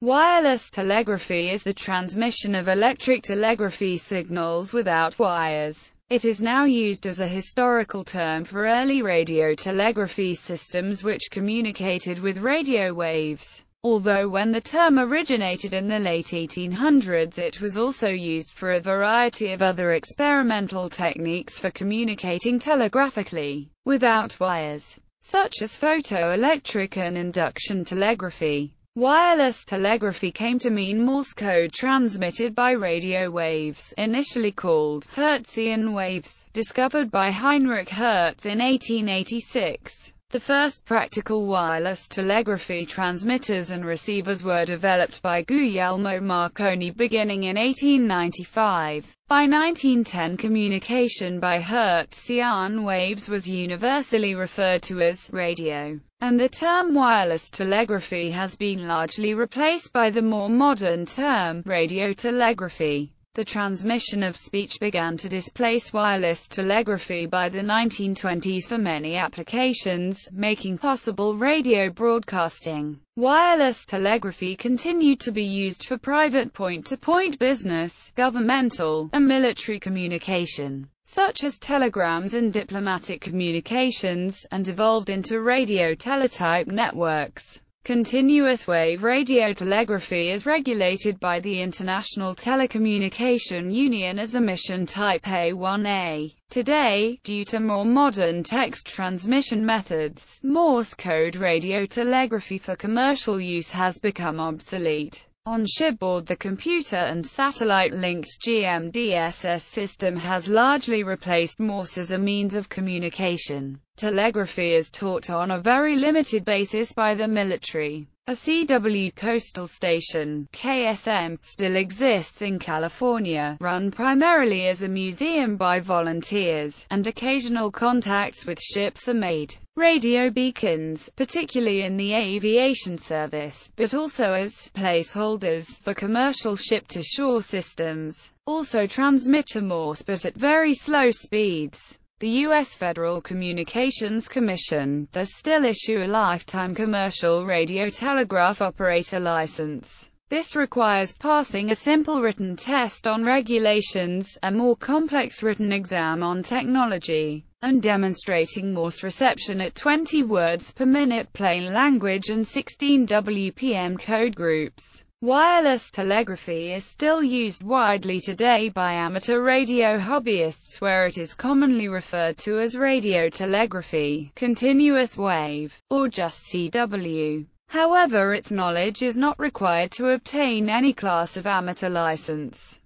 Wireless telegraphy is the transmission of electric telegraphy signals without wires. It is now used as a historical term for early radio telegraphy systems which communicated with radio waves. Although when the term originated in the late 1800s it was also used for a variety of other experimental techniques for communicating telegraphically, without wires, such as photoelectric and induction telegraphy. Wireless telegraphy came to mean Morse code transmitted by radio waves, initially called Hertzian waves, discovered by Heinrich Hertz in 1886. The first practical wireless telegraphy transmitters and receivers were developed by Guglielmo Marconi beginning in 1895. By 1910 communication by Hertzian waves was universally referred to as radio, and the term wireless telegraphy has been largely replaced by the more modern term radiotelegraphy. The transmission of speech began to displace wireless telegraphy by the 1920s for many applications, making possible radio broadcasting. Wireless telegraphy continued to be used for private point-to-point -point business, governmental, and military communication, such as telegrams and diplomatic communications, and evolved into radio teletype networks. Continuous wave radiotelegraphy is regulated by the International Telecommunication Union as emission type A1A. Today, due to more modern text transmission methods, Morse code radiotelegraphy for commercial use has become obsolete. On shipboard the computer and satellite-linked GMDSS system has largely replaced Morse as a means of communication. Telegraphy is taught on a very limited basis by the military. A CW coastal station, KSM, still exists in California, run primarily as a museum by volunteers, and occasional contacts with ships are made. Radio beacons, particularly in the aviation service, but also as placeholders for commercial ship-to-shore systems, also transmit to Morse but at very slow speeds. The U.S. Federal Communications Commission does still issue a lifetime commercial radio telegraph operator license. This requires passing a simple written test on regulations, a more complex written exam on technology, and demonstrating Morse reception at 20 words per minute plain language and 16 WPM code groups. Wireless telegraphy is still used widely today by amateur radio hobbyists where it is commonly referred to as radio telegraphy, continuous wave, or just CW. However its knowledge is not required to obtain any class of amateur license.